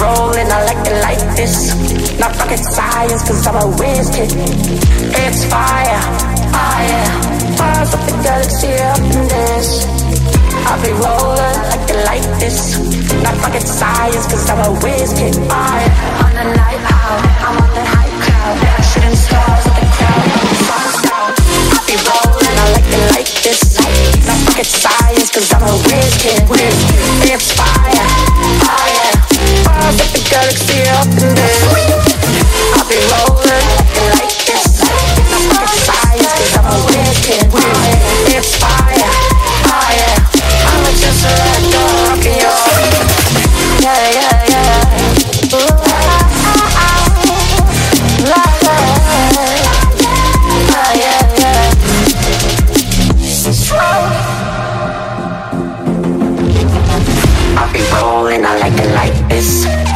rolling, I like Not I'm a It's fire, fire the galaxy up in this. I be rolling like this. Not fucking science, cause I'm a whiz kid Fire. This. Not rocket science, cause I'm a whiz kid. It's fire, fire. Fires up the galaxy up in this. not like the light this.